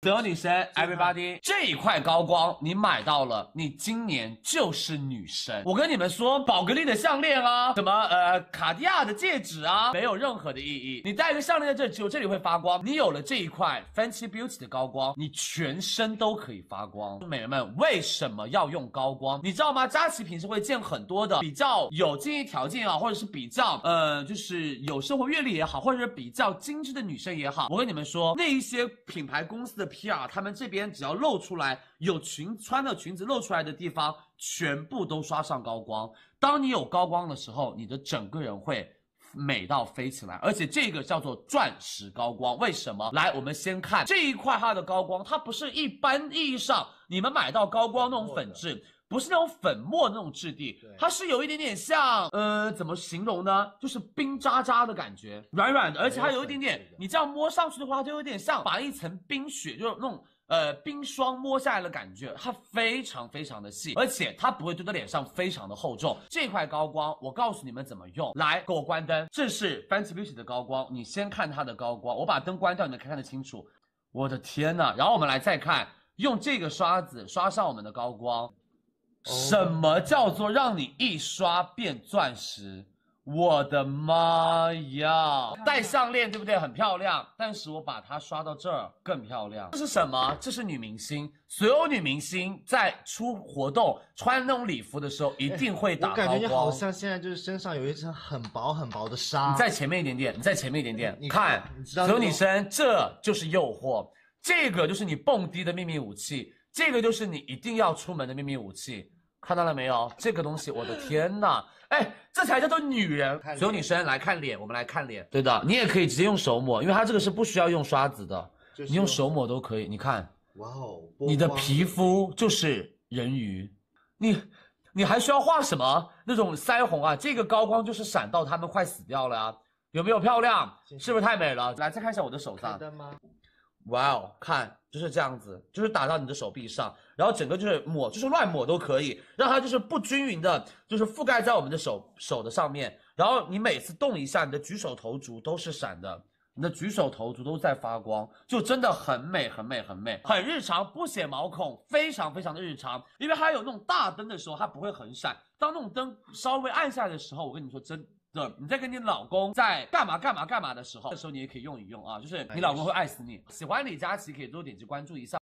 所有女生，everybody，这一块高光你买到了，你今年就是女神。我跟你们说，宝格丽的项链啊，什么呃卡地亚的戒指啊，没有任何的意义。你戴一个项链在这，只有这里会发光。你有了这一块 Fenty Beauty 的高光，你全身都可以发光。美人们，为什么要用高光？你知道吗？佳琦平时会见很多的比较有经济条件啊，或者是比较呃，就是有生活阅历也好，或者是比较精致的女生也好。我跟你们说，那一些品牌公司的。PR，他们这边只要露出来有裙穿的裙子露出来的地方，全部都刷上高光。当你有高光的时候，你的整个人会美到飞起来。而且这个叫做钻石高光，为什么？来，我们先看这一块它的高光，它不是一般意义上你们买到高光那种粉质。不是那种粉末那种质地，它是有一点点像，呃，怎么形容呢？就是冰渣渣的感觉，软软的，而且它有一点点，你这样摸上去的话，就有点像把一层冰雪，就是那种呃冰霜摸下来的感觉。它非常非常的细，而且它不会堆在脸上，非常的厚重。这块高光，我告诉你们怎么用。来，给我关灯。这是 Fenty Beauty 的高光，你先看它的高光。我把灯关掉，你们看看得清楚。我的天呐！然后我们来再看，用这个刷子刷上我们的高光。什么叫做让你一刷变钻石？我的妈呀！戴项链对不对？很漂亮，但是我把它刷到这儿更漂亮。这是什么？这是女明星。所有女明星在出活动穿那种礼服的时候，一定会打高光。我感觉你好像现在就是身上有一层很薄很薄的纱。你在前面一点点，你在前面一点点。你看，所有女生，这就是诱惑，这个就是你蹦迪的秘密武器。这个就是你一定要出门的秘密武器，看到了没有？这个东西，我的天呐！哎，这才叫做女人。所有女生来看脸，我们来看脸。对的，你也可以直接用手抹，因为它这个是不需要用刷子的，你用手抹都可以。你看，哇哦，你的皮肤就是人鱼，你你还需要画什么那种腮红啊？这个高光就是闪到他们快死掉了啊！有没有漂亮？是不是太美了？来，再看一下我的手上。哇哦，看就是这样子，就是打到你的手臂上，然后整个就是抹，就是乱抹都可以，让它就是不均匀的，就是覆盖在我们的手手的上面。然后你每次动一下，你的举手投足都是闪的，你的举手投足都在发光，就真的很美，很美，很美，很日常，不显毛孔，非常非常的日常。因为它有那种大灯的时候，它不会很闪，当那种灯稍微暗下来的时候，我跟你说真。对，你在跟你老公在干嘛干嘛干嘛的时候，这时候你也可以用一用啊，就是你老公会爱死你。喜欢李佳琦可以多点击关注一下。